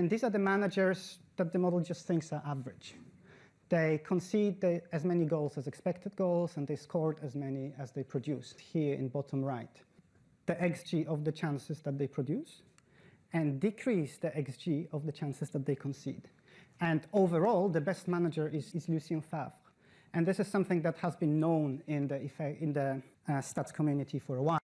And these are the managers that the model just thinks are average. They concede as many goals as expected goals, and they scored as many as they produced here in bottom right. The XG of the chances that they produce, and decrease the XG of the chances that they concede. And overall, the best manager is, is Lucien Favre. And this is something that has been known in the, in the uh, stats community for a while.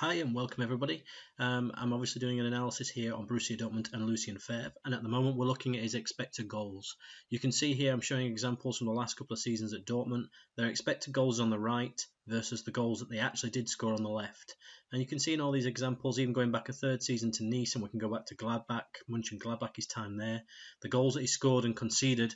Hi and welcome everybody. Um, I'm obviously doing an analysis here on Borussia Dortmund and Lucien Favre, and at the moment we're looking at his expected goals. You can see here I'm showing examples from the last couple of seasons at Dortmund. Their expected goals on the right versus the goals that they actually did score on the left. And you can see in all these examples, even going back a third season to Nice, and we can go back to Gladbach, Mönchengladbach, his time there. The goals that he scored and conceded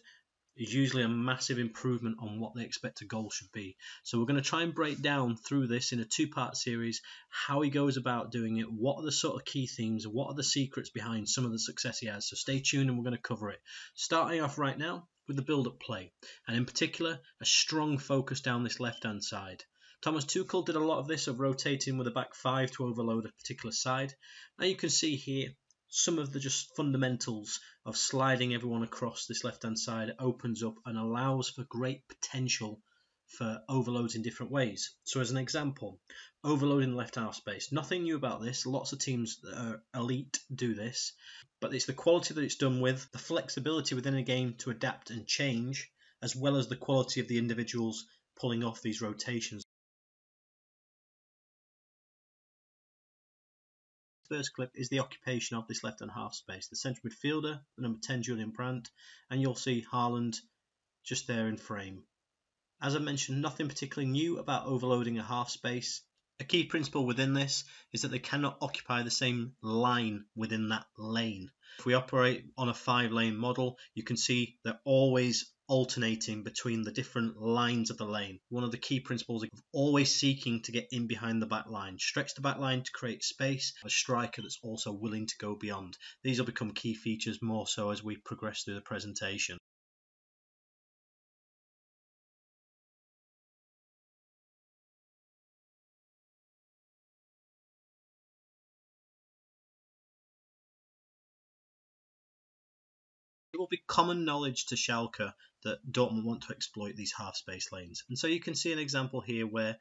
is usually a massive improvement on what they expect a goal should be. So we're going to try and break down through this in a two-part series how he goes about doing it, what are the sort of key themes, what are the secrets behind some of the success he has. So stay tuned and we're going to cover it. Starting off right now with the build-up play, and in particular a strong focus down this left-hand side. Thomas Tuchel did a lot of this of rotating with a back five to overload a particular side. Now you can see here some of the just fundamentals of sliding everyone across this left hand side opens up and allows for great potential for overloads in different ways. So, as an example, overloading the left half space. Nothing new about this. Lots of teams that are elite do this, but it's the quality that it's done with, the flexibility within a game to adapt and change, as well as the quality of the individuals pulling off these rotations. First clip is the occupation of this left hand half space. The central midfielder, the number 10 Julian Brandt, and you'll see Haaland just there in frame. As I mentioned, nothing particularly new about overloading a half space. A key principle within this is that they cannot occupy the same line within that lane. If we operate on a five lane model, you can see they're always alternating between the different lines of the lane. One of the key principles of always seeking to get in behind the back line. Stretch the back line to create space. A striker that's also willing to go beyond. These will become key features more so as we progress through the presentation. Will be common knowledge to Schalke that Dortmund want to exploit these half space lanes. And so you can see an example here where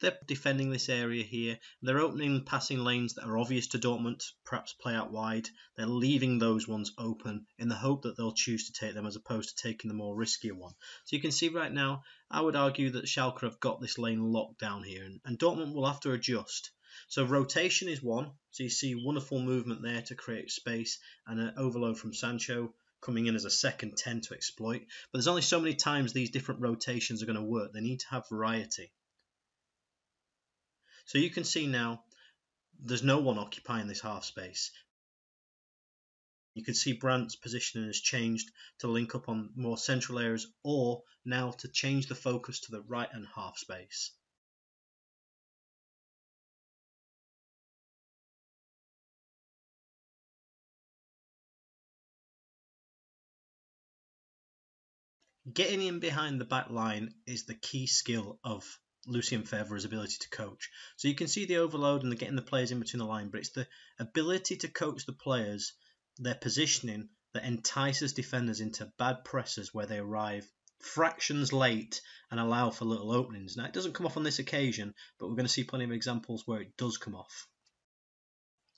they're defending this area here. They're opening passing lanes that are obvious to Dortmund, perhaps play out wide. They're leaving those ones open in the hope that they'll choose to take them as opposed to taking the more riskier one. So you can see right now, I would argue that Schalke have got this lane locked down here, and, and Dortmund will have to adjust. So rotation is one. So you see wonderful movement there to create space and an overload from Sancho coming in as a second 10 to exploit. But there's only so many times these different rotations are going to work. They need to have variety. So you can see now there's no one occupying this half space. You can see Brandt's positioning has changed to link up on more central areas or now to change the focus to the right and half space. Getting in behind the back line is the key skill of Lucien Favre's ability to coach. So you can see the overload and the getting the players in between the line, but it's the ability to coach the players, their positioning that entices defenders into bad presses where they arrive fractions late and allow for little openings. Now it doesn't come off on this occasion, but we're going to see plenty of examples where it does come off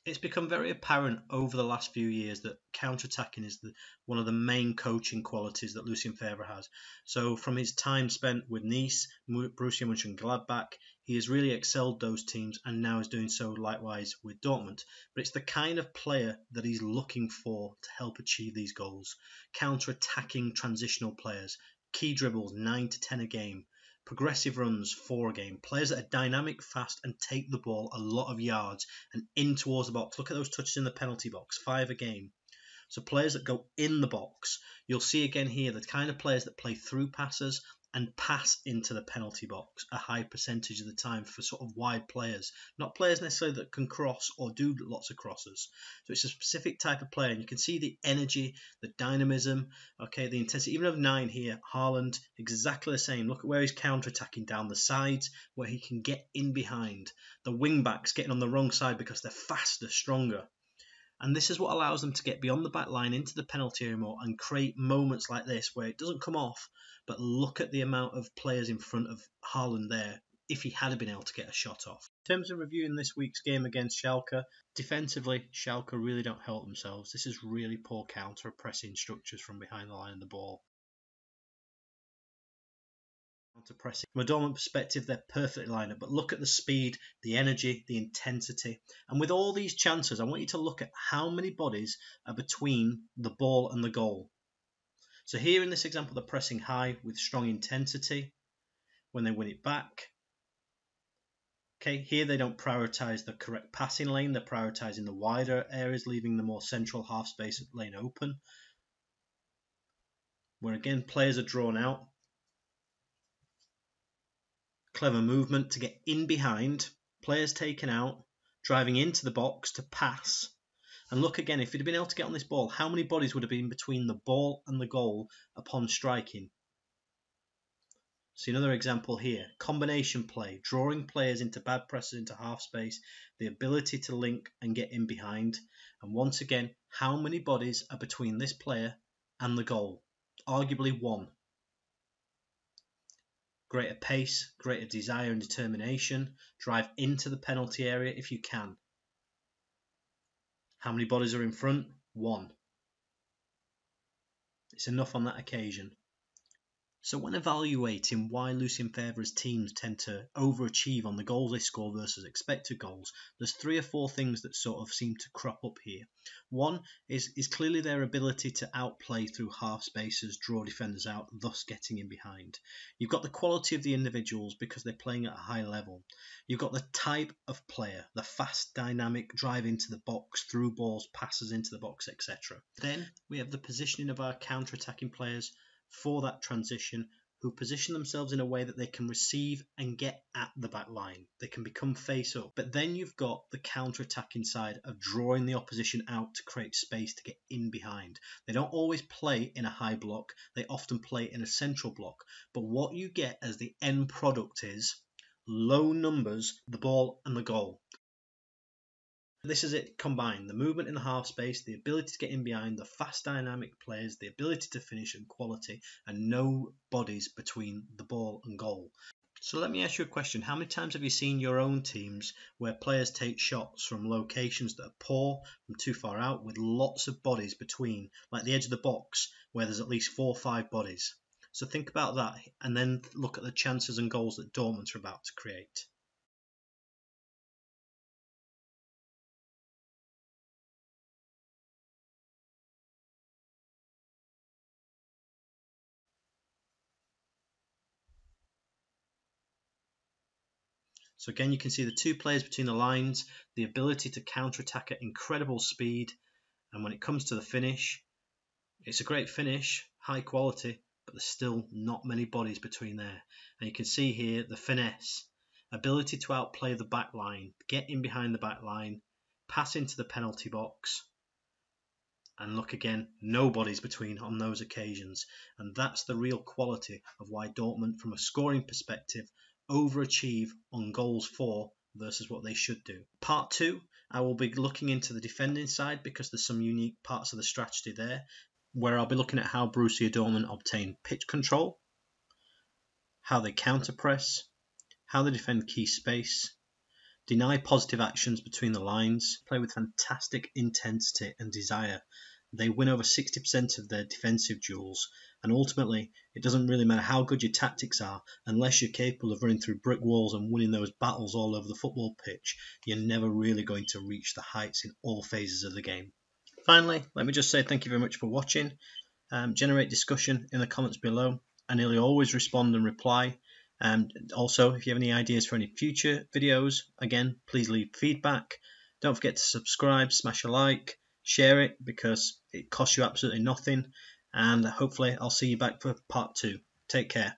it's become very apparent over the last few years that counter-attacking is the, one of the main coaching qualities that Lucien Favre has. So from his time spent with Nice, Borussia Mönchengladbach, he has really excelled those teams and now is doing so likewise with Dortmund. But it's the kind of player that he's looking for to help achieve these goals. Counter-attacking transitional players, key dribbles, 9 to 10 a game, progressive runs for a game, players that are dynamic, fast, and take the ball a lot of yards and in towards the box. Look at those touches in the penalty box, five a game. So players that go in the box, you'll see again here the kind of players that play through passes and pass into the penalty box a high percentage of the time for sort of wide players, not players necessarily that can cross or do lots of crosses. So it's a specific type of player, and you can see the energy, the dynamism, okay, the intensity. Even of nine here, Haaland, exactly the same. Look at where he's counter attacking down the sides, where he can get in behind. The wing backs getting on the wrong side because they're faster, stronger. And this is what allows them to get beyond the back line into the penalty area more and create moments like this where it doesn't come off, but look at the amount of players in front of Haaland there if he had been able to get a shot off. In terms of reviewing this week's game against Schalke, defensively, Schalke really don't help themselves. This is really poor counter pressing structures from behind the line of the ball. Counter pressing. From a Dortmund perspective, they're perfectly lined up, but look at the speed, the energy, the intensity. And with all these chances, I want you to look at how many bodies are between the ball and the goal. So here in this example, they're pressing high with strong intensity. When they win it back, Okay, here they don't prioritize the correct passing lane, they're prioritizing the wider areas, leaving the more central half space lane open. Where again, players are drawn out. Clever movement to get in behind, players taken out, driving into the box to pass. And look again, if he'd been able to get on this ball, how many bodies would have been between the ball and the goal upon striking? See another example here. Combination play, drawing players into bad presses into half space, the ability to link and get in behind. And once again, how many bodies are between this player and the goal? Arguably one. Greater pace, greater desire and determination. Drive into the penalty area if you can. How many bodies are in front? One. It's enough on that occasion. So when evaluating why Lucien Favre's teams tend to overachieve on the goals they score versus expected goals, there's three or four things that sort of seem to crop up here. One is, is clearly their ability to outplay through half spaces, draw defenders out, thus getting in behind. You've got the quality of the individuals because they're playing at a high level. You've got the type of player, the fast, dynamic drive into the box, through balls, passes into the box, etc. Then we have the positioning of our counter-attacking players for that transition who position themselves in a way that they can receive and get at the back line. They can become face up. But then you've got the counter attacking side of drawing the opposition out to create space to get in behind. They don't always play in a high block, they often play in a central block. But what you get as the end product is low numbers, the ball and the goal. This is it combined the movement in the half space, the ability to get in behind, the fast dynamic players, the ability to finish and quality, and no bodies between the ball and goal. So let me ask you a question. How many times have you seen your own teams where players take shots from locations that are poor, from too far out, with lots of bodies between, like the edge of the box, where there's at least four or five bodies? So think about that and then look at the chances and goals that Dortmund are about to create. So again, you can see the two players between the lines, the ability to counter-attack at incredible speed. And when it comes to the finish, it's a great finish, high quality, but there's still not many bodies between there. And you can see here the finesse, ability to outplay the back line, get in behind the back line, pass into the penalty box, and look again, no bodies between on those occasions. And that's the real quality of why Dortmund, from a scoring perspective, overachieve on goals for versus what they should do. Part two, I will be looking into the defending side because there's some unique parts of the strategy there, where I'll be looking at how Borussia Dortmund obtain pitch control, how they counter press, how they defend key space, deny positive actions between the lines, play with fantastic intensity and desire. They win over 60% of their defensive duels and ultimately, it doesn't really matter how good your tactics are, unless you're capable of running through brick walls and winning those battles all over the football pitch, you're never really going to reach the heights in all phases of the game. Finally, let me just say thank you very much for watching. Um, generate discussion in the comments below. I nearly always respond and reply. And also, if you have any ideas for any future videos, again, please leave feedback. Don't forget to subscribe, smash a like, share it because it costs you absolutely nothing and hopefully I'll see you back for part two. Take care.